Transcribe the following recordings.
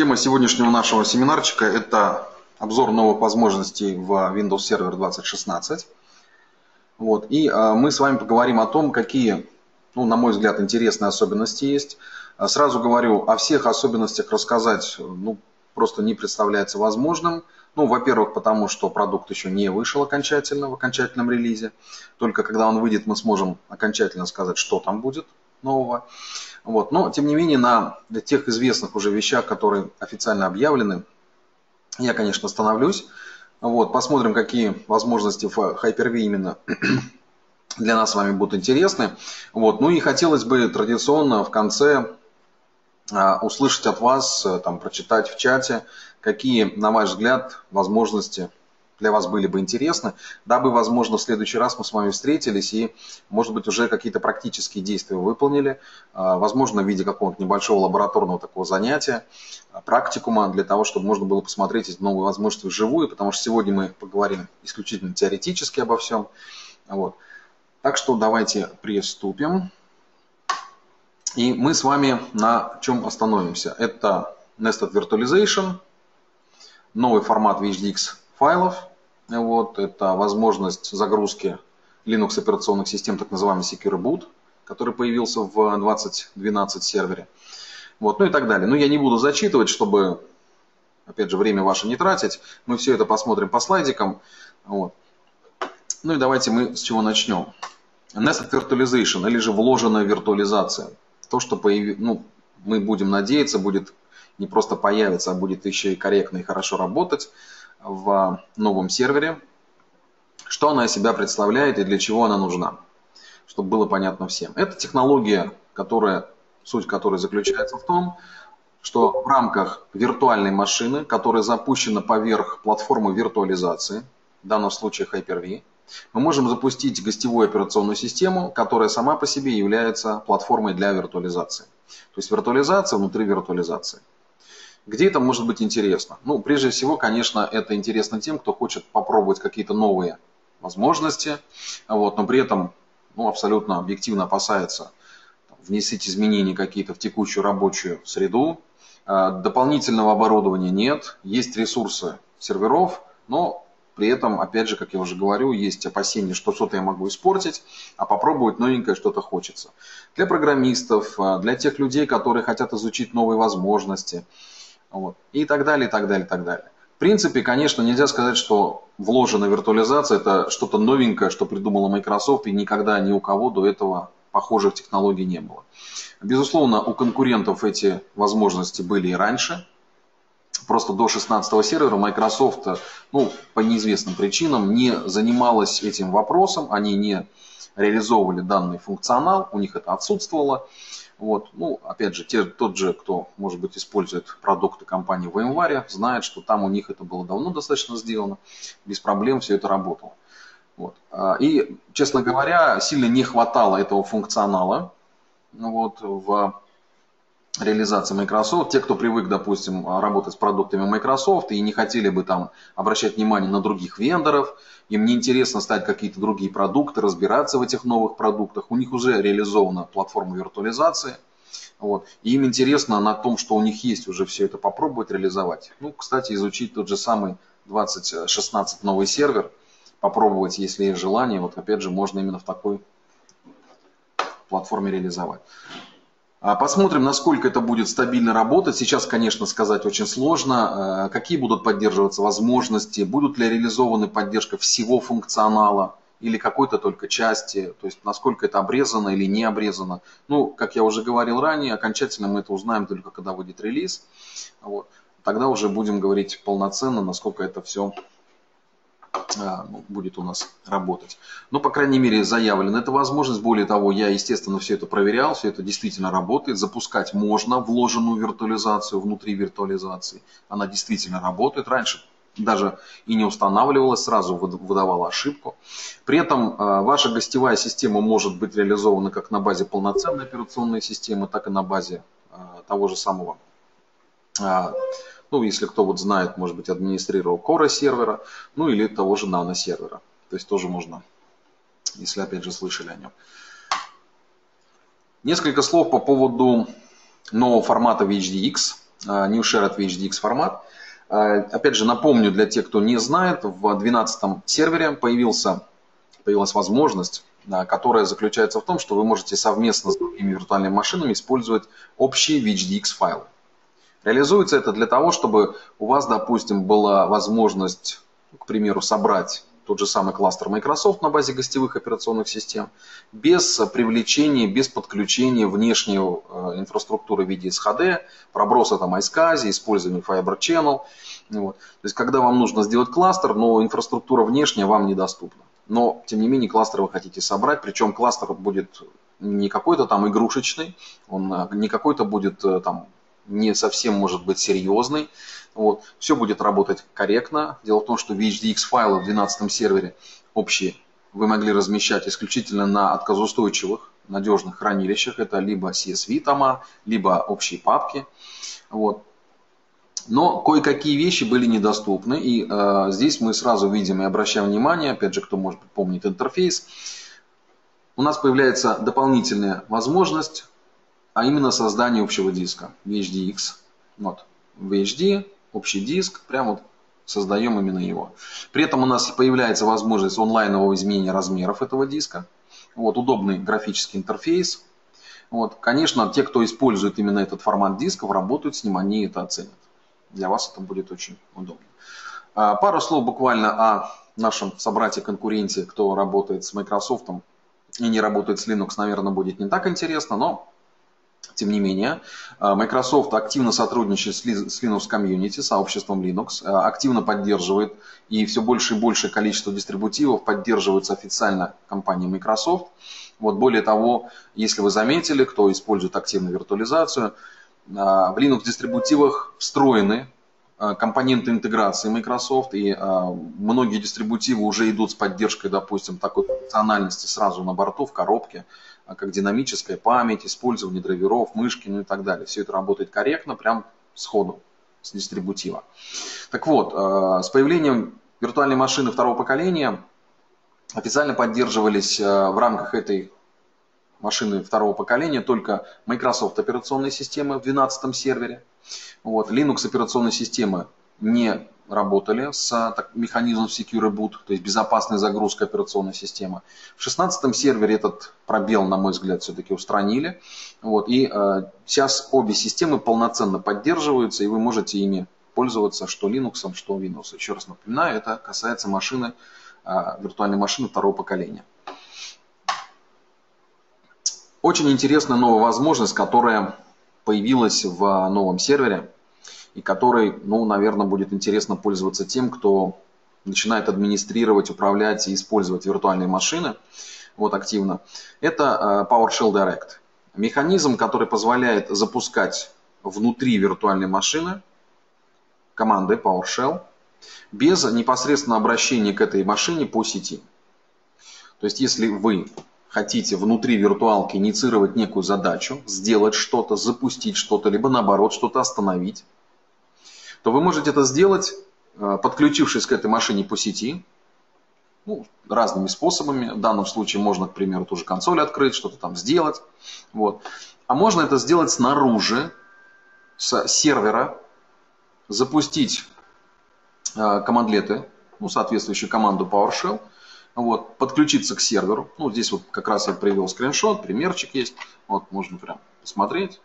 Тема сегодняшнего нашего семинарчика – это обзор новых возможностей в Windows Server 2016. Вот. И а, мы с вами поговорим о том, какие, ну, на мой взгляд, интересные особенности есть. А сразу говорю, о всех особенностях рассказать ну, просто не представляется возможным. Ну, во-первых, потому что продукт еще не вышел окончательно в окончательном релизе. Только когда он выйдет, мы сможем окончательно сказать, что там будет нового. Вот. Но, тем не менее, на тех известных уже вещах, которые официально объявлены, я, конечно, остановлюсь. Вот. Посмотрим, какие возможности в Hyper-V именно для нас с вами будут интересны. Вот. Ну и хотелось бы традиционно в конце а, услышать от вас, э, там, прочитать в чате, какие, на ваш взгляд, возможности для вас были бы интересны, дабы, возможно, в следующий раз мы с вами встретились и, может быть, уже какие-то практические действия выполнили, а, возможно, в виде какого-то небольшого лабораторного такого занятия, практикума, для того, чтобы можно было посмотреть эти новые возможности вживую, потому что сегодня мы поговорим исключительно теоретически обо всем. Вот. Так что давайте приступим. И мы с вами на чем остановимся? Это Nested Virtualization, новый формат VHDX файлов, вот, это возможность загрузки Linux операционных систем, так называемый Secure Boot, который появился в 2012 сервере. Вот, ну и так далее. Но я не буду зачитывать, чтобы, опять же, время ваше не тратить. Мы все это посмотрим по слайдикам. Вот. Ну и давайте мы с чего начнем. Nested Virtualization, или же вложенная виртуализация. То, что появ... ну, мы будем надеяться, будет не просто появиться, а будет еще и корректно и хорошо работать в новом сервере, что она из себя представляет и для чего она нужна, чтобы было понятно всем. Это технология, которая, суть которой заключается в том, что в рамках виртуальной машины, которая запущена поверх платформы виртуализации, в данном случае Hyper-V, мы можем запустить гостевую операционную систему, которая сама по себе является платформой для виртуализации. То есть виртуализация внутри виртуализации. Где это может быть интересно? Ну, прежде всего, конечно, это интересно тем, кто хочет попробовать какие-то новые возможности, вот, но при этом ну, абсолютно объективно опасается внесить изменения какие-то в текущую рабочую среду. А, дополнительного оборудования нет, есть ресурсы серверов, но при этом, опять же, как я уже говорю, есть опасения, что что-то я могу испортить, а попробовать новенькое что-то хочется. Для программистов, а, для тех людей, которые хотят изучить новые возможности – вот. И так далее, и так далее, и так далее. В принципе, конечно, нельзя сказать, что вложенная виртуализация это что-то новенькое, что придумала Microsoft, и никогда ни у кого до этого похожих технологий не было. Безусловно, у конкурентов эти возможности были и раньше. Просто до 16 сервера Microsoft ну, по неизвестным причинам не занималась этим вопросом, они не реализовывали данный функционал, у них это отсутствовало. Вот. Ну, опять же, те, тот же, кто, может быть, использует продукты компании VMware, знает, что там у них это было давно достаточно сделано, без проблем все это работало. Вот. А, и, честно говоря, сильно не хватало этого функционала вот, в реализации Microsoft. Те, кто привык, допустим, работать с продуктами Microsoft и не хотели бы там обращать внимание на других вендоров, им не интересно ставить какие-то другие продукты, разбираться в этих новых продуктах, у них уже реализована платформа виртуализации. Вот. И им интересно на том, что у них есть уже все это попробовать реализовать. Ну, кстати, изучить тот же самый 2016 новый сервер, попробовать, если есть желание, вот опять же, можно именно в такой платформе реализовать. А, посмотрим, насколько это будет стабильно работать. Сейчас, конечно, сказать очень сложно. А, какие будут поддерживаться возможности, будут ли реализованы поддержка всего функционала или какой-то только части, то есть насколько это обрезано или не обрезано. Ну, как я уже говорил ранее, окончательно мы это узнаем только когда выйдет релиз. Вот. Тогда уже будем говорить полноценно, насколько это все будет у нас работать. Но, по крайней мере, заявлена эта возможность. Более того, я, естественно, все это проверял, все это действительно работает. Запускать можно вложенную виртуализацию внутри виртуализации. Она действительно работает. Раньше даже и не устанавливалась, сразу выдавала ошибку. При этом а, ваша гостевая система может быть реализована как на базе полноценной операционной системы, так и на базе а, того же самого ну, если кто вот знает, может быть, администрировал Core сервера, ну или того же Nano сервера. То есть тоже можно, если опять же слышали о нем. Несколько слов по поводу нового формата VHDX. New Shared VHDX формат. Опять же, напомню для тех, кто не знает, в 12 сервере появился, появилась возможность, которая заключается в том, что вы можете совместно с другими виртуальными машинами использовать общие VHDX файлы. Реализуется это для того, чтобы у вас, допустим, была возможность, к примеру, собрать тот же самый кластер Microsoft на базе гостевых операционных систем, без привлечения, без подключения внешней э, инфраструктуры в виде SHD, проброса там iSCSI, использования Fiber Channel. Вот. То есть, когда вам нужно сделать кластер, но инфраструктура внешняя вам недоступна. Но, тем не менее, кластер вы хотите собрать, причем кластер будет не какой-то там игрушечный, он э, не какой-то будет э, там не совсем может быть серьезный. Вот. Все будет работать корректно. Дело в том, что VHDX файлы в 12 сервере общие вы могли размещать исключительно на отказоустойчивых, надежных хранилищах. Это либо CSV тома, либо общие папки. Вот. Но кое-какие вещи были недоступны. И э, здесь мы сразу видим и обращаем внимание, опять же, кто может помнит интерфейс, у нас появляется дополнительная возможность а именно создание общего диска VHDX. Вот, VHD, общий диск, прям вот создаем именно его. При этом у нас появляется возможность онлайнового изменения размеров этого диска. Вот, удобный графический интерфейс. Вот, конечно, те, кто использует именно этот формат дисков, работают с ним, они это оценят. Для вас это будет очень удобно. А, пару слов буквально о нашем собрате-конкуренте, кто работает с Microsoft и не работает с Linux, наверное, будет не так интересно, но тем не менее, э, Microsoft активно сотрудничает с Linux Community, сообществом Linux, э, активно поддерживает и все больше и большее количество дистрибутивов поддерживается официально компанией Microsoft. Вот более того, если вы заметили, кто использует активную виртуализацию, э, в Linux дистрибутивах встроены компоненты интеграции Microsoft, и многие дистрибутивы уже идут с поддержкой, допустим, такой функциональности сразу на борту, в коробке. А как динамическая память, использование драйверов, мышки, ну и так далее. Все это работает корректно, прям сходу, с дистрибутива. Так вот, э, с появлением виртуальной машины второго поколения официально поддерживались э, в рамках этой машины второго поколения только Microsoft операционные системы в 12 сервере. Вот, Linux операционные системы не работали с так, механизмом Secure Boot, то есть безопасная загрузка операционной системы. В 16 сервере этот пробел, на мой взгляд, все-таки устранили. Вот, и э, сейчас обе системы полноценно поддерживаются, и вы можете ими пользоваться что Linux, что Windows. Еще раз напоминаю, это касается машины, э, виртуальной машины второго поколения. Очень интересная новая возможность, которая появилась в новом сервере и который, ну, наверное, будет интересно пользоваться тем, кто начинает администрировать, управлять и использовать виртуальные машины вот активно, это э, PowerShell Direct. Механизм, который позволяет запускать внутри виртуальной машины команды PowerShell без непосредственного обращения к этой машине по сети. То есть, если вы хотите внутри виртуалки инициировать некую задачу, сделать что-то, запустить что-то, либо наоборот что-то остановить, то вы можете это сделать, э, подключившись к этой машине по сети, ну, разными способами. В данном случае можно, к примеру, ту же консоль открыть, что-то там сделать. Вот. А можно это сделать снаружи, с сервера, запустить э, командлеты, ну, соответствующую команду PowerShell, вот, подключиться к серверу. Ну, здесь вот как раз я привел скриншот, примерчик есть. Вот, можно прям посмотреть.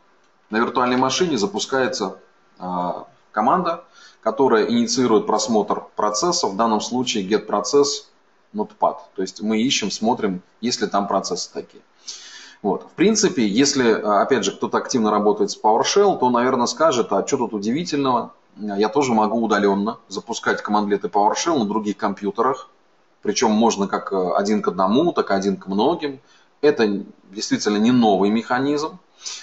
На виртуальной машине запускается э, команда, которая инициирует просмотр процесса, в данном случае get процесс notepad. То есть мы ищем, смотрим, есть ли там процессы такие. Вот. В принципе, если, опять же, кто-то активно работает с PowerShell, то, наверное, скажет, а что тут удивительного, я тоже могу удаленно запускать командлеты PowerShell на других компьютерах, причем можно как один к одному, так и один к многим. Это действительно не новый механизм,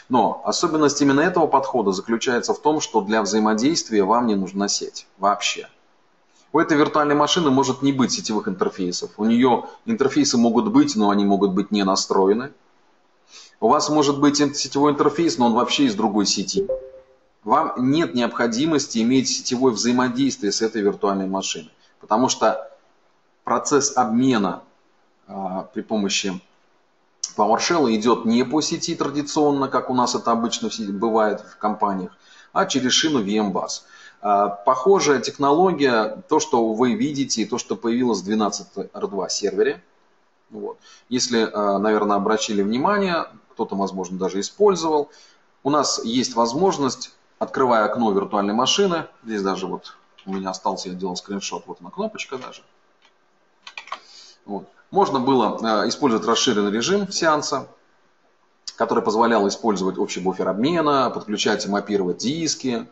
но особенность именно этого подхода заключается в том, что для взаимодействия вам не нужна сеть вообще. У этой виртуальной машины может не быть сетевых интерфейсов. У нее интерфейсы могут быть, но они могут быть не настроены. У вас может быть сетевой интерфейс, но он вообще из другой сети. Вам нет необходимости иметь сетевое взаимодействие с этой виртуальной машиной. Потому что процесс обмена а, при помощи PowerShell идет не по сети традиционно, как у нас это обычно бывает в компаниях, а через шину VMBus. А, похожая технология, то, что вы видите, то, что появилось в 12 R2 сервере. Вот. Если, а, наверное, обратили внимание, кто-то, возможно, даже использовал, у нас есть возможность, открывая окно виртуальной машины, здесь даже вот у меня остался, я делал скриншот, вот она кнопочка даже. Вот. Можно было а, использовать расширенный режим сеанса, который позволял использовать общий буфер обмена, подключать и мапировать диски,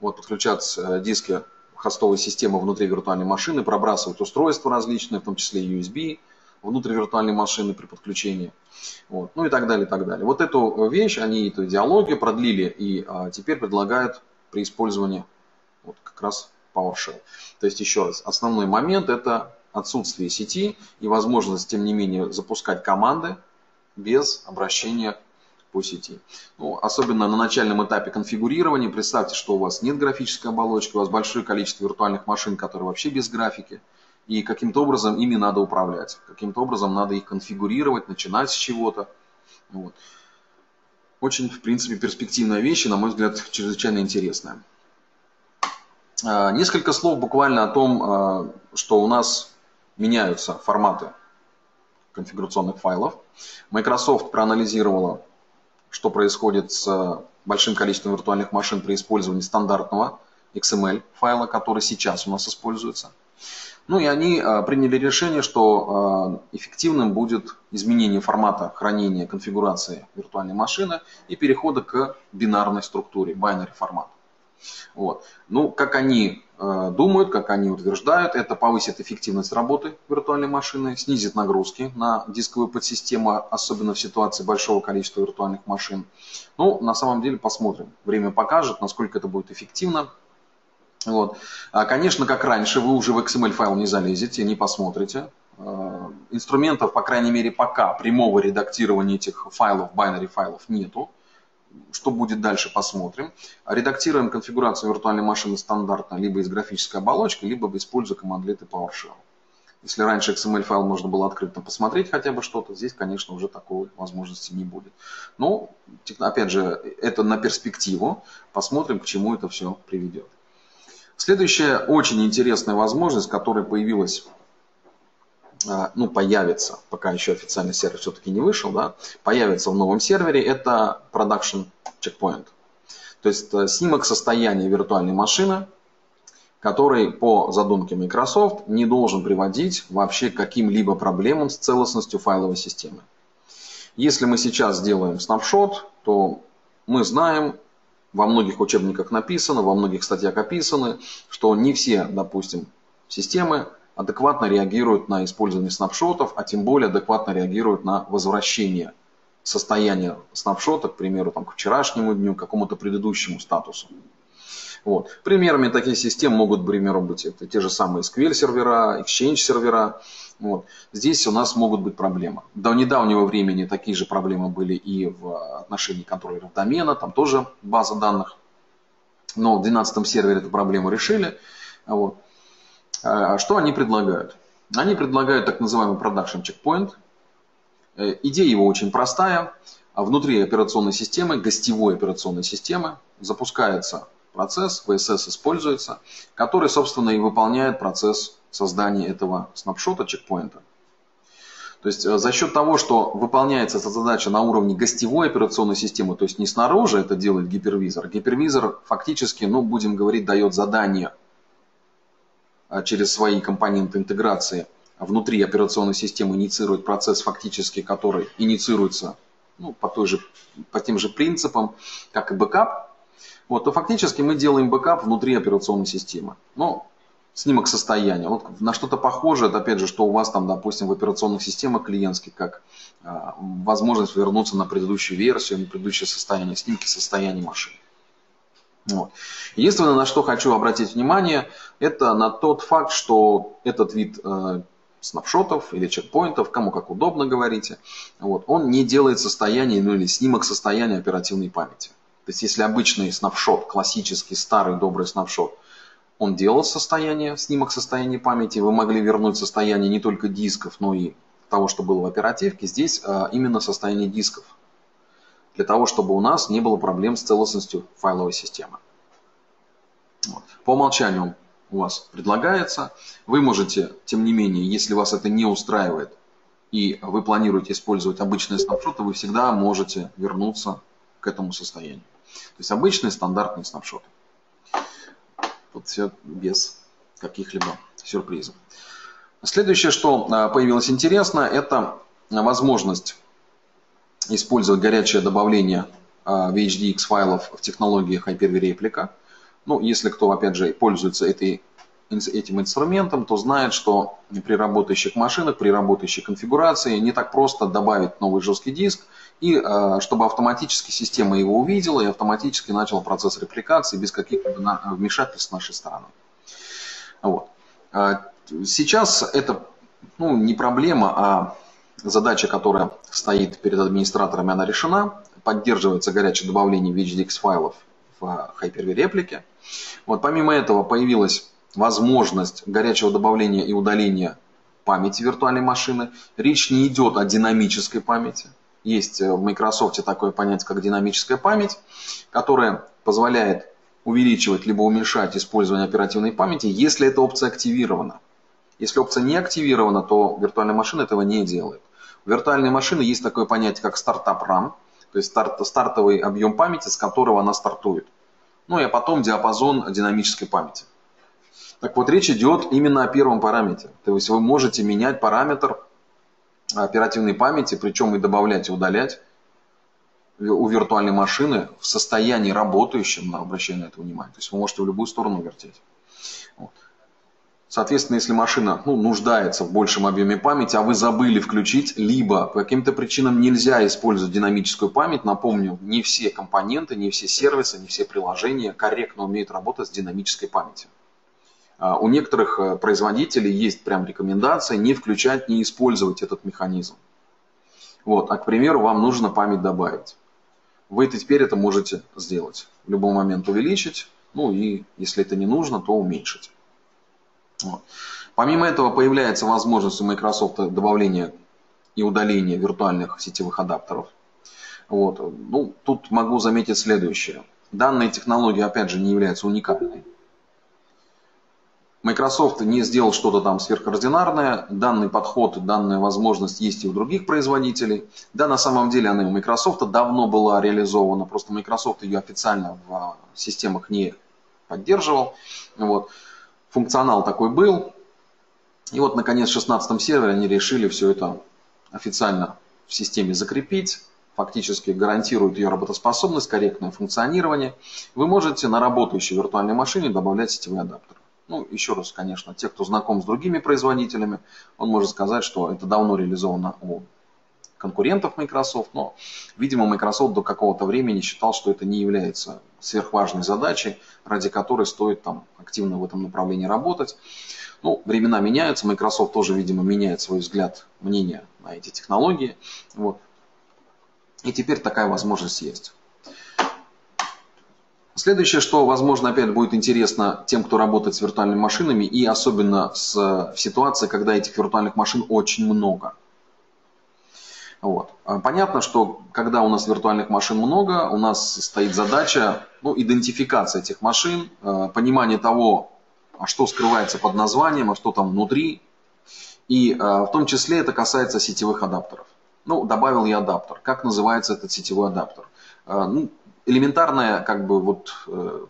вот, подключать э, диски хостовой системы внутри виртуальной машины, пробрасывать устройства различные, в том числе USB, внутрь виртуальной машины при подключении. Вот, ну и так далее, и так далее. Вот эту вещь, они эту идеологию продлили и а, теперь предлагают при использовании вот как раз PowerShell. То есть еще раз, основной момент это отсутствие сети и возможность, тем не менее, запускать команды без обращения по сети. Ну, особенно на начальном этапе конфигурирования. Представьте, что у вас нет графической оболочки, у вас большое количество виртуальных машин, которые вообще без графики. И каким-то образом ими надо управлять. Каким-то образом надо их конфигурировать, начинать с чего-то. Вот. Очень, в принципе, перспективная вещь и, на мой взгляд, чрезвычайно интересная. А, несколько слов буквально о том, а, что у нас меняются форматы конфигурационных файлов. Microsoft проанализировала что происходит с большим количеством виртуальных машин при использовании стандартного XML файла, который сейчас у нас используется. Ну и они а, приняли решение, что а, эффективным будет изменение формата хранения конфигурации виртуальной машины и перехода к бинарной структуре, binary формат. Вот. Ну, как они э, думают, как они утверждают, это повысит эффективность работы виртуальной машины, снизит нагрузки на дисковую подсистему, особенно в ситуации большого количества виртуальных машин. Ну, на самом деле посмотрим. Время покажет, насколько это будет эффективно. Вот. А, конечно, как раньше, вы уже в XML файл не залезете, не посмотрите. Э, инструментов, по крайней мере, пока прямого редактирования этих файлов, binary файлов нету. Что будет дальше, посмотрим. Редактируем конфигурацию виртуальной машины стандартно либо из графической оболочки, либо используя командлеты PowerShell. Если раньше XML-файл можно было открыто посмотреть хотя бы что-то, здесь, конечно, уже такой возможности не будет. Но, опять же, это на перспективу. Посмотрим, к чему это все приведет. Следующая очень интересная возможность, которая появилась ну, появится, пока еще официальный сервер все-таки не вышел, да, появится в новом сервере, это Production Checkpoint. То есть э, снимок состояния виртуальной машины, который по задумке Microsoft не должен приводить вообще к каким-либо проблемам с целостностью файловой системы. Если мы сейчас сделаем снапшот, то мы знаем, во многих учебниках написано, во многих статьях описано, что не все, допустим, системы адекватно реагируют на использование снапшотов, а тем более адекватно реагируют на возвращение состояния снапшота, к примеру, там, к вчерашнему дню, к какому-то предыдущему статусу. Вот. Примерами таких систем могут, к примеру, быть это те же самые SQL сервера, Exchange сервера. Вот. Здесь у нас могут быть проблемы. До недавнего времени такие же проблемы были и в отношении контроллеров домена, там тоже база данных. Но в 12 сервере эту проблему решили. Вот. А что они предлагают? Они предлагают так называемый production checkpoint. Э, идея его очень простая. Внутри операционной системы, гостевой операционной системы, запускается процесс, VSS используется, который, собственно, и выполняет процесс создания этого снапшота, чекпоинта. То есть э, за счет того, что выполняется эта задача на уровне гостевой операционной системы, то есть не снаружи это делает гипервизор, гипервизор фактически, ну, будем говорить, дает задание а, через свои компоненты интеграции внутри операционной системы инициирует процесс фактически, который инициируется ну, по, той же, по тем же принципам, как и backup, вот, то фактически мы делаем backup внутри операционной системы. Ну, снимок состояния. Вот на что-то похожее, это опять же, что у вас там, допустим, в операционных системах клиентских, как а, возможность вернуться на предыдущую версию, на предыдущее состояние, снимки состояния машины. Вот. Единственное, на что хочу обратить внимание, это на тот факт, что этот вид э, снапшотов или чекпоинтов, кому как удобно говорите, вот, он не делает состояние, ну или снимок состояния оперативной памяти. То есть если обычный снапшот, классический старый добрый снапшот, он делал состояние, снимок состояния памяти, вы могли вернуть состояние не только дисков, но и того, что было в оперативке, здесь э, именно состояние дисков для того, чтобы у нас не было проблем с целостностью файловой системы. Вот. По умолчанию у вас предлагается. Вы можете, тем не менее, если вас это не устраивает, и вы планируете использовать обычные снапшоты, вы всегда можете вернуться к этому состоянию. То есть обычные стандартные снапшоты. Вот все без каких-либо сюрпризов. Следующее, что а, появилось интересно, это возможность использовать горячее добавление а, VHDX файлов в технологии Hyper-V. Ну, если кто, опять же, пользуется этой, этим инструментом, то знает, что при работающих машинах, при работающей конфигурации не так просто добавить новый жесткий диск, и а, чтобы автоматически система его увидела и автоматически начала процесс репликации без каких-либо вмешательств с нашей стороны. Вот. А, сейчас это ну, не проблема, а задача, которая стоит перед администраторами, она решена. Поддерживается горячее добавление VHDX файлов в Hyper-V реплике. Вот, помимо этого появилась возможность горячего добавления и удаления памяти виртуальной машины. Речь не идет о динамической памяти. Есть в Microsoft такое понятие, как динамическая память, которая позволяет увеличивать либо уменьшать использование оперативной памяти, если эта опция активирована. Если опция не активирована, то виртуальная машина этого не делает. У виртуальной машины есть такое понятие, как стартап RAM, то есть старт, стартовый объем памяти, с которого она стартует. Ну и потом диапазон динамической памяти. Так вот, речь идет именно о первом параметре. То есть вы можете менять параметр оперативной памяти, причем и добавлять, и удалять у виртуальной машины в состоянии работающем, обращаю на это внимание. То есть вы можете в любую сторону вертеть. Вот. Соответственно, если машина ну, нуждается в большем объеме памяти, а вы забыли включить, либо по каким-то причинам нельзя использовать динамическую память, напомню, не все компоненты, не все сервисы, не все приложения корректно умеют работать с динамической памятью. А у некоторых э, производителей есть прям рекомендация не включать, не использовать этот механизм. Вот, а, к примеру, вам нужно память добавить. Вы теперь это можете сделать. В любой момент увеличить, ну и если это не нужно, то уменьшить. Помимо этого появляется возможность у Microsoft добавления и удаления виртуальных сетевых адаптеров. Вот. Ну, тут могу заметить следующее. Данная технология, опять же, не является уникальной. Microsoft не сделал что-то там сверхординарное. Данный подход, данная возможность есть и у других производителей. Да, на самом деле она и у Microsoft давно была реализована, просто Microsoft ее официально в системах не поддерживал. Вот функционал такой был. И вот, наконец, в 16 сервере они решили все это официально в системе закрепить. Фактически гарантирует ее работоспособность, корректное функционирование. Вы можете на работающей виртуальной машине добавлять сетевые адаптеры. Ну, еще раз, конечно, те, кто знаком с другими производителями, он может сказать, что это давно реализовано у конкурентов Microsoft, но, видимо, Microsoft до какого-то времени считал, что это не является сверхважной задачей, ради которой стоит там активно в этом направлении работать. Ну, времена меняются, Microsoft тоже, видимо, меняет свой взгляд, мнение на эти технологии. Вот. И теперь такая возможность есть. Следующее, что, возможно, опять будет интересно тем, кто работает с виртуальными машинами, и особенно с, в ситуации, когда этих виртуальных машин очень много – вот. А понятно, что когда у нас виртуальных машин много, у нас стоит задача ну, идентификация этих машин, э, понимание того, а что скрывается под названием, а что там внутри. И э, в том числе это касается сетевых адаптеров. Ну, добавил я адаптер. Как называется этот сетевой адаптер? Э, ну, элементарная как бы, вот,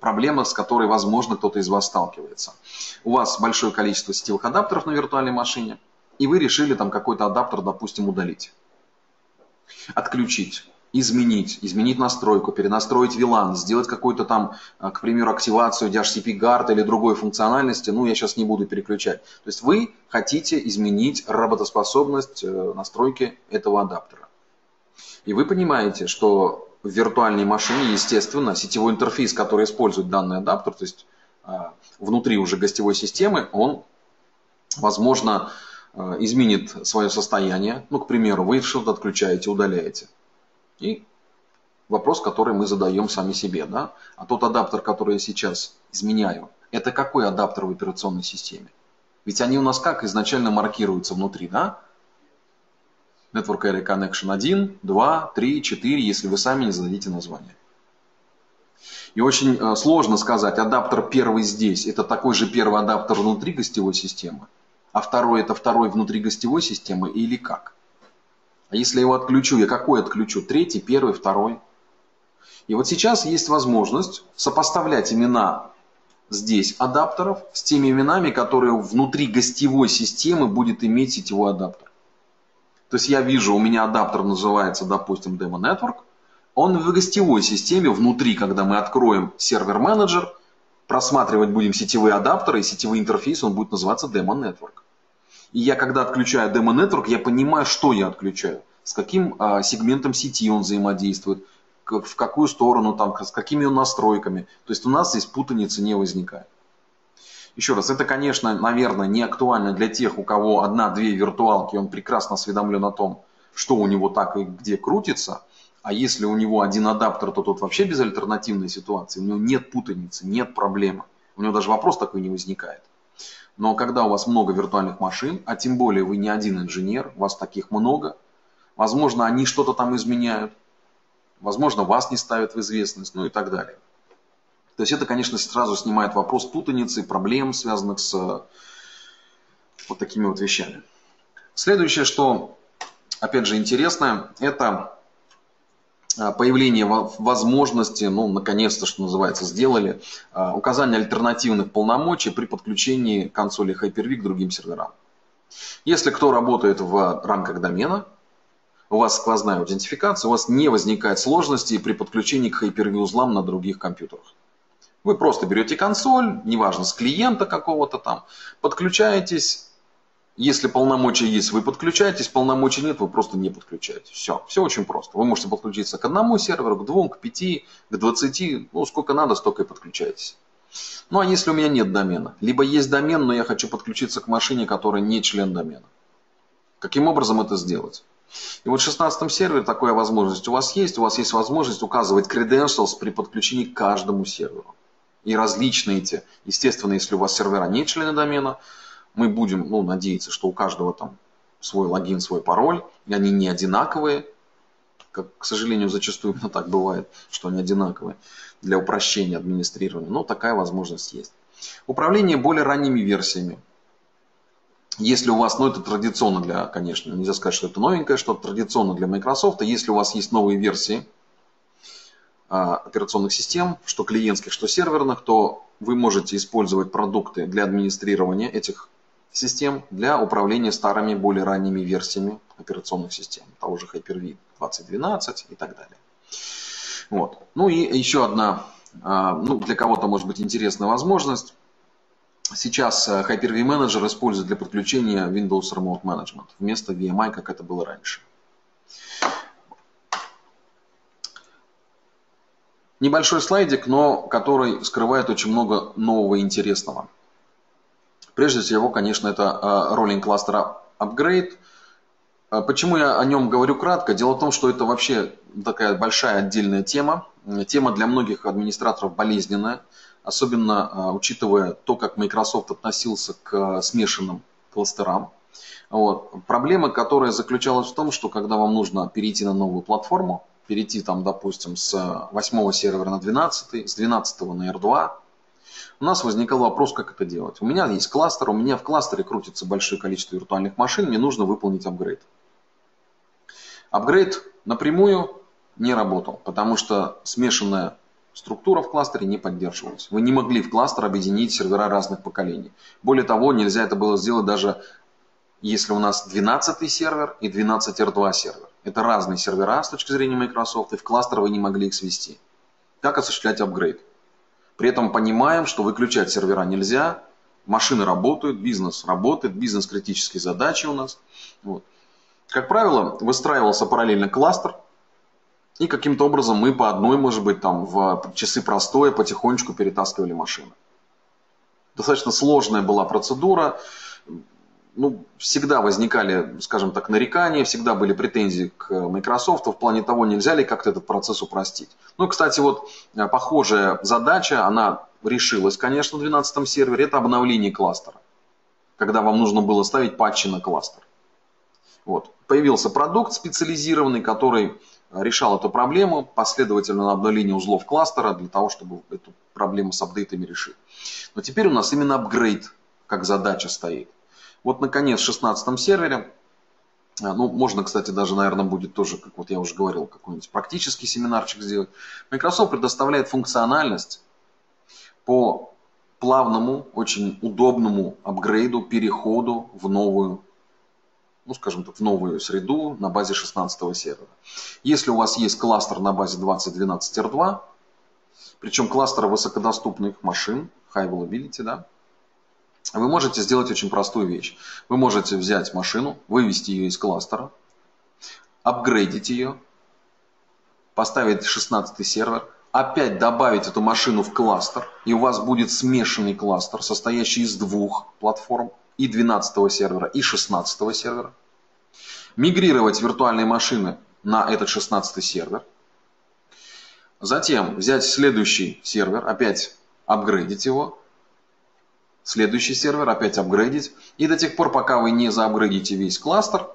проблема, с которой, возможно, кто-то из вас сталкивается. У вас большое количество сетевых адаптеров на виртуальной машине, и вы решили там какой-то адаптер, допустим, удалить отключить, изменить, изменить настройку, перенастроить VLAN, сделать какую-то там, а, к примеру, активацию DHCP Guard или другой функциональности, ну, я сейчас не буду переключать. То есть вы хотите изменить работоспособность э, настройки этого адаптера. И вы понимаете, что в виртуальной машине, естественно, сетевой интерфейс, который использует данный адаптер, то есть а, внутри уже гостевой системы, он, возможно, изменит свое состояние. Ну, к примеру, вы что-то отключаете, удаляете. И вопрос, который мы задаем сами себе. Да? А тот адаптер, который я сейчас изменяю, это какой адаптер в операционной системе? Ведь они у нас как изначально маркируются внутри, да? Network Area Connection 1, 2, 3, 4, если вы сами не зададите название. И очень э, сложно сказать, адаптер первый здесь, это такой же первый адаптер внутри гостевой системы, а второй это второй внутри гостевой системы или как? А если я его отключу, я какой отключу? Третий, первый, второй? И вот сейчас есть возможность сопоставлять имена здесь адаптеров с теми именами, которые внутри гостевой системы будет иметь сетевой адаптер. То есть я вижу, у меня адаптер называется, допустим, Demo Network. Он в гостевой системе внутри, когда мы откроем сервер-менеджер, просматривать будем сетевые адаптеры и сетевой интерфейс, он будет называться Demo Network. И я, когда отключаю Demo Network, я понимаю, что я отключаю, с каким а, сегментом сети он взаимодействует, в какую сторону, там, с какими настройками. То есть у нас здесь путаницы не возникает. Еще раз, это, конечно, наверное, не актуально для тех, у кого одна-две виртуалки, он прекрасно осведомлен о том, что у него так и где крутится. А если у него один адаптер, то тут вообще безальтернативная ситуация. У него нет путаницы, нет проблемы. У него даже вопрос такой не возникает. Но когда у вас много виртуальных машин, а тем более вы не один инженер, вас таких много, возможно, они что-то там изменяют, Возможно, вас не ставят в известность, ну и так далее. То есть это, конечно, сразу снимает вопрос путаницы, проблем, связанных с вот такими вот вещами. Следующее, что, опять же, интересно, это появление возможности, ну, наконец-то, что называется, сделали, а, указание альтернативных полномочий при подключении консоли Hyper-V к другим серверам. Если кто работает в рамках домена, у вас сквозная аутентификация, у вас не возникает сложностей при подключении к Hyper-V узлам на других компьютерах. Вы просто берете консоль, неважно, с клиента какого-то там, подключаетесь, если полномочия есть, вы подключаетесь, полномочий нет, вы просто не подключаетесь. Все, все очень просто. Вы можете подключиться к одному серверу, к двум, к пяти, к двадцати, ну сколько надо, столько и подключайтесь. Ну а если у меня нет домена, либо есть домен, но я хочу подключиться к машине, которая не член домена. Каким образом это сделать? И вот в 16 сервере такая возможность у вас есть. У вас есть возможность указывать credentials при подключении к каждому серверу. И различные эти, естественно, если у вас сервера не члены домена, мы будем ну, надеяться, что у каждого там свой логин, свой пароль, и они не одинаковые. Как, к сожалению, зачастую именно так бывает, что они одинаковые для упрощения администрирования. Но такая возможность есть. Управление более ранними версиями. Если у вас, ну это традиционно для, конечно, нельзя сказать, что это новенькое, что традиционно для Microsoft, если у вас есть новые версии а, операционных систем, что клиентских, что серверных, то вы можете использовать продукты для администрирования этих систем для управления старыми, более ранними версиями операционных систем, того же Hyper-V 2012 и так далее. Вот. Ну и еще одна, а, ну, для кого-то может быть интересная возможность. Сейчас э, Hyper-V Manager используют для подключения Windows Remote Management вместо VMI, как это было раньше. Небольшой слайдик, но который скрывает очень много нового и интересного. Прежде всего, конечно, это э, Rolling Cluster Upgrade. Почему я о нем говорю кратко? Дело в том, что это вообще такая большая отдельная тема. Тема для многих администраторов болезненная особенно а, учитывая то, как Microsoft относился к смешанным кластерам. Вот. Проблема, которая заключалась в том, что когда вам нужно перейти на новую платформу, перейти там, допустим, с 8 сервера на 12, с 12 на R2, у нас возникал вопрос, как это делать. У меня есть кластер, у меня в кластере крутится большое количество виртуальных машин, мне нужно выполнить апгрейд. Апгрейд напрямую не работал, потому что смешанная Структура в кластере не поддерживалась. Вы не могли в кластер объединить сервера разных поколений. Более того, нельзя это было сделать даже если у нас 12 сервер и 12 R2 сервер. Это разные сервера с точки зрения Microsoft, и в кластер вы не могли их свести. Как осуществлять апгрейд? При этом понимаем, что выключать сервера нельзя, машины работают, бизнес работает, бизнес-критические задачи у нас. Вот. Как правило, выстраивался параллельно кластер, и каким-то образом мы по одной, может быть, там в часы простоя потихонечку перетаскивали машины. Достаточно сложная была процедура. Ну, всегда возникали, скажем так, нарекания, всегда были претензии к Microsoft в плане того, нельзя ли как-то этот процесс упростить. Ну, кстати, вот э, похожая задача, она решилась, конечно, в 12 сервере, это обновление кластера. Когда вам нужно было ставить патчи на кластер. Вот. Появился продукт специализированный, который решал эту проблему последовательно обновление узлов кластера для того, чтобы эту проблему с апдейтами решить. Но теперь у нас именно апгрейд как задача стоит. Вот, наконец, в 16 сервере, а, ну, можно, кстати, даже, наверное, будет тоже, как вот я уже говорил, какой-нибудь практический семинарчик сделать. Microsoft предоставляет функциональность по плавному, очень удобному апгрейду, переходу в новую ну, скажем так, в новую среду на базе 16 сервера. Если у вас есть кластер на базе 2012 R2, причем кластер высокодоступных машин, high availability, да, вы можете сделать очень простую вещь. Вы можете взять машину, вывести ее из кластера, апгрейдить ее, поставить 16 сервер, опять добавить эту машину в кластер, и у вас будет смешанный кластер, состоящий из двух платформ – и 12 сервера, и 16 сервера. Мигрировать виртуальные машины на этот 16 сервер. Затем взять следующий сервер, опять апгрейдить его. Следующий сервер опять апгрейдить. И до тех пор, пока вы не заапгрейдите весь кластер,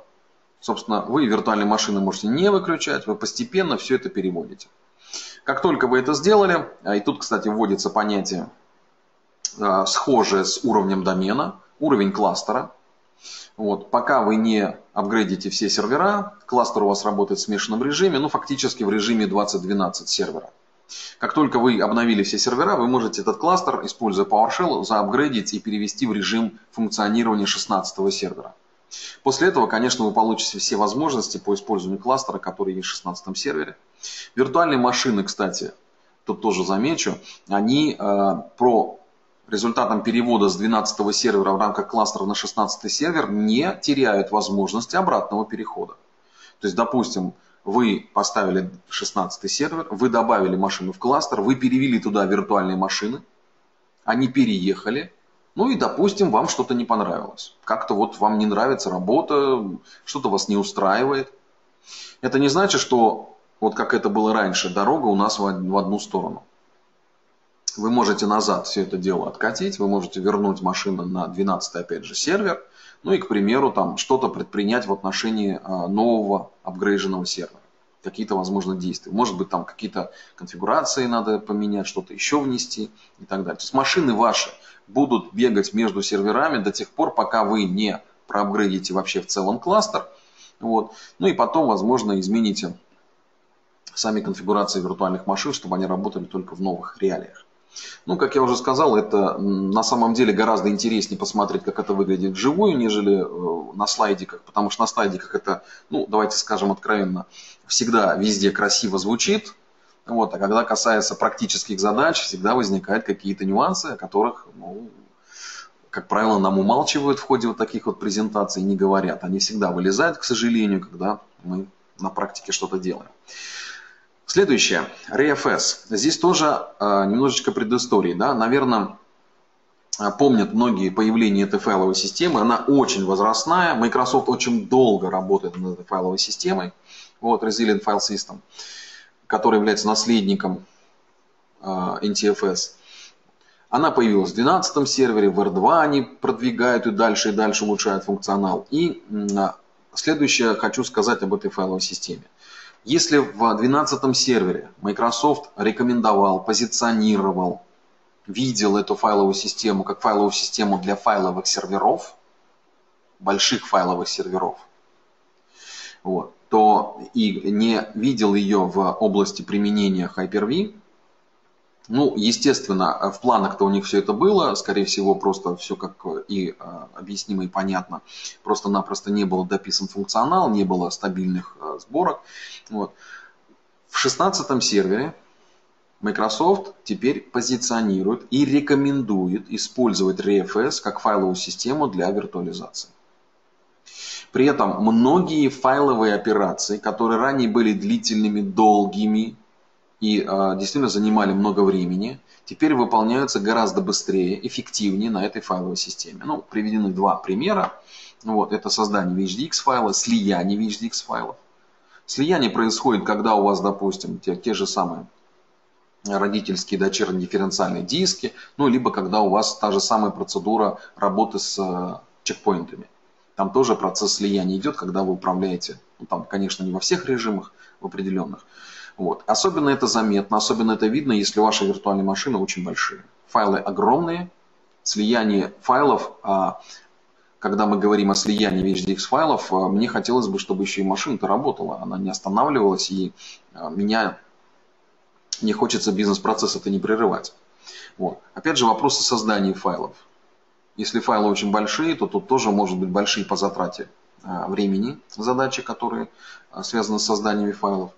собственно, вы виртуальные машины можете не выключать, вы постепенно все это переводите. Как только вы это сделали, а и тут, кстати, вводится понятие, а, схожее с уровнем домена, уровень кластера. Вот, пока вы не апгрейдите все сервера, кластер у вас работает в смешанном режиме, ну фактически в режиме 2012 сервера. Как только вы обновили все сервера, вы можете этот кластер, используя PowerShell, заапгрейдить и перевести в режим функционирования 16 сервера. После этого, конечно, вы получите все возможности по использованию кластера, который есть в 16 сервере. Виртуальные машины, кстати, тут тоже замечу, они э, про результатом перевода с 12 сервера в рамках кластера на 16 сервер не теряют возможности обратного перехода. То есть, допустим, вы поставили 16 сервер, вы добавили машину в кластер, вы перевели туда виртуальные машины, они переехали, ну и, допустим, вам что-то не понравилось. Как-то вот вам не нравится работа, что-то вас не устраивает. Это не значит, что вот как это было раньше, дорога у нас в одну сторону. Вы можете назад все это дело откатить, вы можете вернуть машину на 12 опять же сервер, ну и, к примеру, там что-то предпринять в отношении а, нового апгрейженного сервера. Какие-то, возможно, действия. Может быть, там какие-то конфигурации надо поменять, что-то еще внести и так далее. То есть машины ваши будут бегать между серверами до тех пор, пока вы не проапгрейдите вообще в целом кластер. Вот. Ну и потом, возможно, измените сами конфигурации виртуальных машин, чтобы они работали только в новых реалиях. Ну, как я уже сказал, это на самом деле гораздо интереснее посмотреть, как это выглядит вживую, нежели э, на слайдиках, потому что на слайдиках это, ну, давайте скажем откровенно, всегда везде красиво звучит, вот, а когда касается практических задач, всегда возникают какие-то нюансы, о которых, ну, как правило, нам умалчивают в ходе вот таких вот презентаций, не говорят. Они всегда вылезают, к сожалению, когда мы на практике что-то делаем. Следующее, RFS. Здесь тоже э, немножечко предыстории. Да? Наверное, э, помнят многие появление этой файловой системы. Она очень возрастная. Microsoft очень долго работает над этой файловой системой. Вот, Resilient File System, который является наследником э, NTFS. Она появилась в 12 сервере, в R2 они продвигают и дальше и дальше улучшают функционал. И следующее хочу сказать об этой файловой системе. Если в 12 сервере Microsoft рекомендовал, позиционировал, видел эту файловую систему как файловую систему для файловых серверов, больших файловых серверов, вот, то и не видел ее в области применения Hyper-V, ну, естественно, в планах-то у них все это было, скорее всего, просто все как и а, объяснимо и понятно. Просто-напросто не был дописан функционал, не было стабильных сборок. Вот. В 16 сервере Microsoft теперь позиционирует и рекомендует использовать RFS как файловую систему для виртуализации. При этом многие файловые операции, которые ранее были длительными, долгими, и э, действительно занимали много времени, теперь выполняются гораздо быстрее, эффективнее на этой файловой системе. Ну, приведены два примера. Вот, это создание VHDX файла, слияние VHDX файлов. Слияние происходит, когда у вас, допустим, те, те же самые родительские дочерние дифференциальные диски, ну, либо когда у вас та же самая процедура работы с э, чекпоинтами. Там тоже процесс слияния идет, когда вы управляете, ну, там, конечно, не во всех режимах, в определенных. Вот. Особенно это заметно, особенно это видно, если ваши виртуальные машины очень большие. Файлы огромные, слияние файлов, а когда мы говорим о слиянии HDX файлов, а, мне хотелось бы, чтобы еще и машина-то работала, она не останавливалась, и а, меня не хочется бизнес-процесс это не прерывать. Вот. Опять же, вопросы создания файлов. Если файлы очень большие, то тут тоже может быть большие по затрате времени задачи, которые связаны с созданием файлов.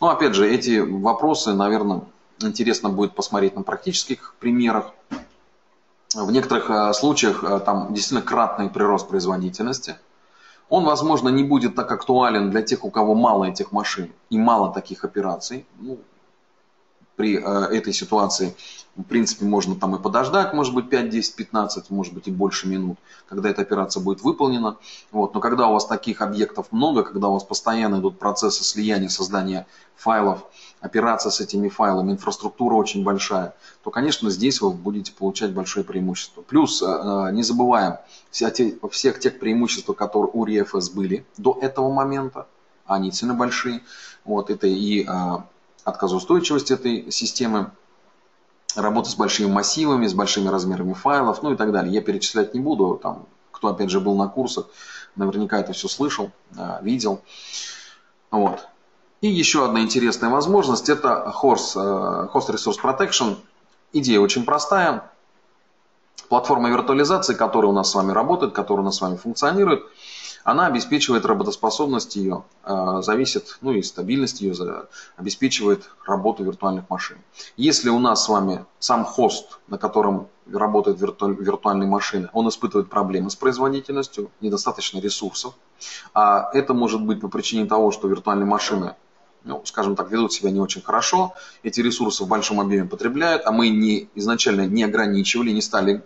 Но опять же, эти вопросы, наверное, интересно будет посмотреть на практических примерах. В некоторых э, случаях э, там действительно кратный прирост производительности. Он, возможно, не будет так актуален для тех, у кого мало этих машин и мало таких операций. Ну, при э, этой ситуации, в принципе, можно там и подождать, может быть, 5, 10, 15, может быть, и больше минут, когда эта операция будет выполнена. Вот. Но когда у вас таких объектов много, когда у вас постоянно идут процессы слияния, создания файлов, операция с этими файлами, инфраструктура очень большая, то, конечно, здесь вы будете получать большое преимущество. Плюс, э, э, не забываем, всех тех преимуществ, которые у ReFS были до этого момента, они сильно большие. Вот, это и отказоустойчивость этой системы, работа с большими массивами, с большими размерами файлов, ну и так далее. Я перечислять не буду, там, кто опять же был на курсах, наверняка это все слышал, а, видел. Вот. И еще одна интересная возможность, это Host, э, Host Resource Protection. Идея очень простая. Платформа виртуализации, которая у нас с вами работает, которая у нас с вами функционирует – она обеспечивает работоспособность ее, а, зависит, ну и стабильность ее обеспечивает работу виртуальных машин. Если у нас с вами сам хост, на котором работают виртуальные машины, он испытывает проблемы с производительностью, недостаточно ресурсов, а это может быть по причине того, что виртуальные машины ну, скажем так, ведут себя не очень хорошо, эти ресурсы в большом объеме потребляют, а мы не, изначально не ограничивали, не стали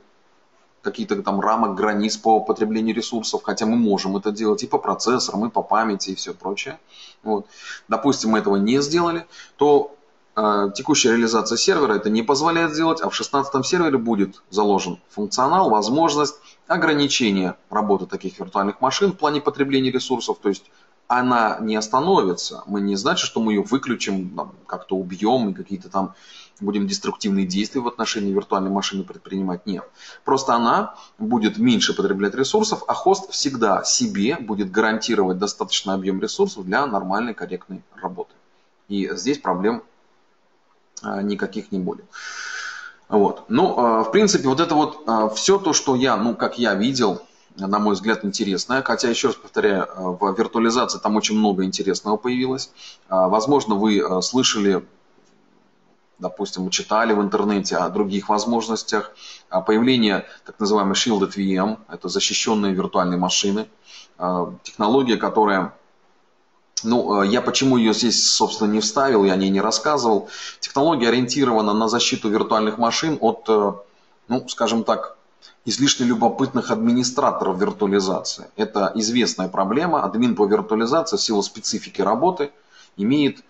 какие-то там рамок, границ по потреблению ресурсов, хотя мы можем это делать и по процессорам, и по памяти, и все прочее. Вот. Допустим, мы этого не сделали, то э, текущая реализация сервера это не позволяет сделать, а в 16 сервере будет заложен функционал, возможность ограничения работы таких виртуальных машин в плане потребления ресурсов, то есть она не остановится. Мы не значит, что мы ее выключим, как-то убьем и какие-то там будем деструктивные действия в отношении виртуальной машины предпринимать. Нет. Просто она будет меньше потреблять ресурсов, а хост всегда себе будет гарантировать достаточный объем ресурсов для нормальной, корректной работы. И здесь проблем а, никаких не будет. Вот. Ну, а, в принципе, вот это вот а, все то, что я, ну, как я видел, на мой взгляд, интересное. Хотя, еще раз повторяю, в виртуализации там очень много интересного появилось. Возможно, вы слышали допустим, читали в интернете о других возможностях, о появлении так называемой Shielded VM, это защищенные виртуальные машины, а, технология, которая ну, а, я почему ее здесь, собственно, не вставил, я о ней не рассказывал. Технология ориентирована на защиту виртуальных машин от, э, ну, скажем так, излишне любопытных администраторов виртуализации. Это известная проблема. Админ по виртуализации в силу специфики работы имеет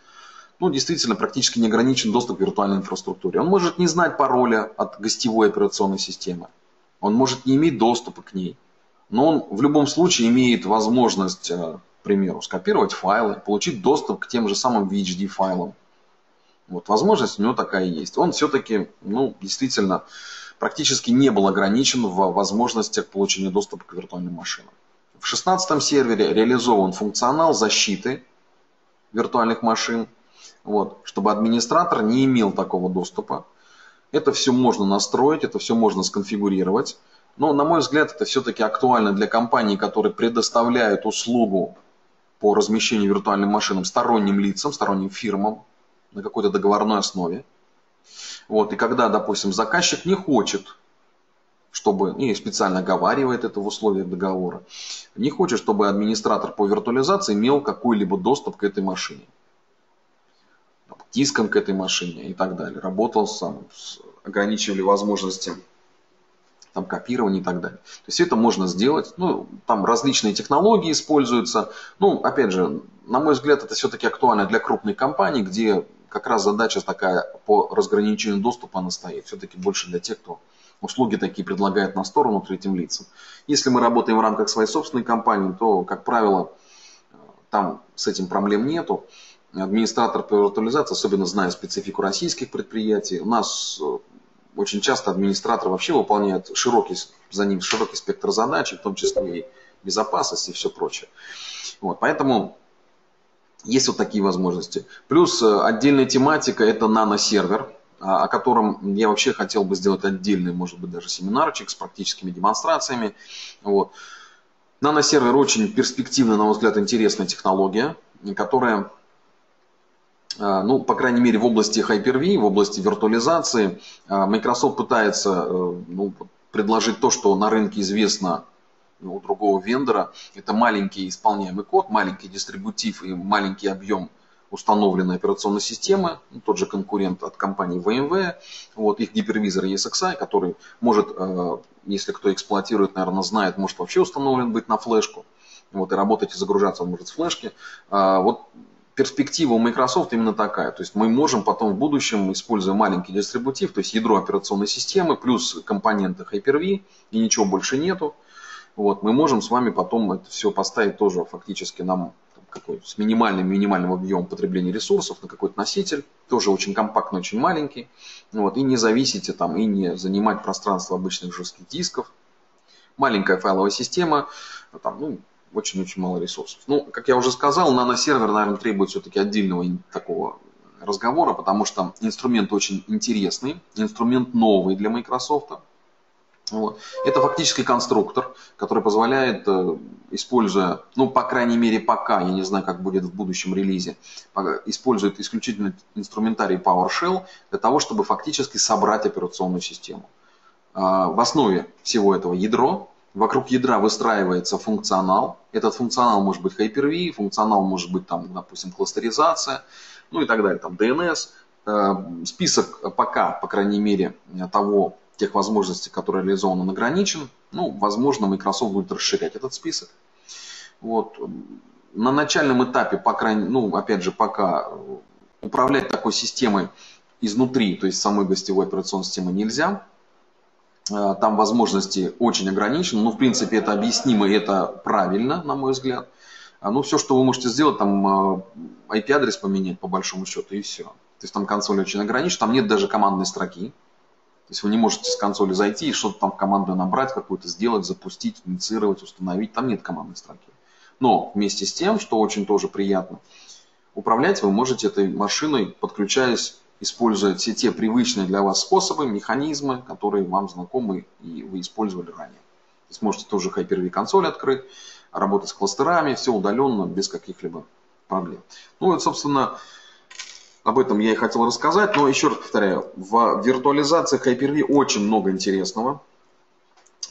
ну, действительно практически неограничен доступ к виртуальной инфраструктуре. Он может не знать пароля от гостевой операционной системы. Он может не иметь доступа к ней. Но он в любом случае имеет возможность, э, к примеру, скопировать файлы, получить доступ к тем же самым VHD файлам. Вот, возможность у него такая есть. Он все-таки, ну, действительно, практически не был ограничен в возможностях получения доступа к виртуальным машинам. В 16 сервере реализован функционал защиты виртуальных машин – вот, чтобы администратор не имел такого доступа. Это все можно настроить, это все можно сконфигурировать. Но, на мой взгляд, это все-таки актуально для компаний, которые предоставляют услугу по размещению виртуальным машинам сторонним лицам, сторонним фирмам на какой-то договорной основе. Вот, и когда, допустим, заказчик не хочет, чтобы, и специально оговаривает это в условиях договора, не хочет, чтобы администратор по виртуализации имел какой-либо доступ к этой машине диском к этой машине и так далее. Работал сам, ограничивали возможности там, копирования и так далее. То есть это можно сделать. Ну, там различные технологии используются. Ну, опять же, на мой взгляд, это все-таки актуально для крупной компании, где как раз задача такая по разграничению доступа она стоит. Все-таки больше для тех, кто услуги такие предлагает на сторону третьим лицам. Если мы работаем в рамках своей собственной компании, то, как правило, там с этим проблем нету. Администратор по виртуализации, особенно зная специфику российских предприятий, у нас э, очень часто администратор вообще выполняет широкий, за ним широкий спектр задач, в том числе и безопасность и все прочее. Вот, поэтому есть вот такие возможности. Плюс э, отдельная тематика – это наносервер, а, о котором я вообще хотел бы сделать отдельный, может быть, даже семинарчик с практическими демонстрациями. Вот. Наносервер очень перспективная, на мой взгляд, интересная технология, которая, ну, по крайней мере, в области Hyper-V, в области виртуализации, а, Microsoft пытается э, ну, предложить то, что на рынке известно у другого вендора. Это маленький исполняемый код, маленький дистрибутив и маленький объем установленной операционной системы, ну, тот же конкурент от компании VMware, вот их гипервизор ESXi, который может, э, если кто эксплуатирует, наверное, знает, может вообще установлен быть на флешку, вот, и работать и загружаться он может с флешки. А, вот перспектива у Microsoft именно такая. То есть мы можем потом в будущем, используя маленький дистрибутив, то есть ядро операционной системы плюс компоненты Hyper-V, и ничего больше нету, вот, мы можем с вами потом это все поставить тоже фактически нам какой, с минимальным минимальным объемом потребления ресурсов на какой-то носитель, тоже очень компактный, очень маленький, вот, и не зависите там, и не занимать пространство обычных жестких дисков. Маленькая файловая система, там, ну, очень-очень мало ресурсов. Ну, как я уже сказал, наносервер, наверное, требует все-таки отдельного такого разговора, потому что инструмент очень интересный, инструмент новый для Microsoft. Вот. Это фактически конструктор, который позволяет, э, используя, ну, по крайней мере, пока, я не знаю, как будет в будущем релизе, использует исключительно инструментарий PowerShell для того, чтобы фактически собрать операционную систему. А, в основе всего этого ядро, вокруг ядра выстраивается функционал. Этот функционал может быть Hyper-V, функционал может быть, там, допустим, кластеризация, ну и так далее, там DNS. Э, список пока, по крайней мере, того, тех возможностей, которые реализованы, ограничен. Ну, возможно, Microsoft будет расширять этот список. Вот. На начальном этапе, по крайней, ну, опять же, пока управлять такой системой изнутри, то есть самой гостевой операционной системы нельзя. А, там возможности очень ограничены, но в принципе это объяснимо и это правильно, на мой взгляд. А, ну, все, что вы можете сделать, там IP-адрес а, поменять по большому счету и все. То есть там консоль очень ограничена, там нет даже командной строки. То есть вы не можете с консоли зайти и что-то там в команду набрать, какую-то сделать, запустить, инициировать, установить. Там нет командной строки. Но вместе с тем, что очень тоже приятно, управлять вы можете этой машиной, подключаясь, используя все те привычные для вас способы, механизмы, которые вам знакомы и вы использовали ранее. То есть тоже Hyper-V консоль открыть, работать с кластерами, все удаленно, без каких-либо проблем. Ну вот, собственно, об этом я и хотел рассказать, но еще раз повторяю, в виртуализации Hyper-V очень много интересного.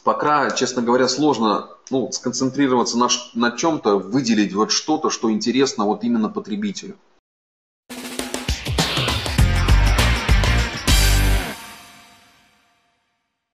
Пока, честно говоря, сложно ну, сконцентрироваться на, на чем-то, выделить вот что-то, что интересно вот именно потребителю.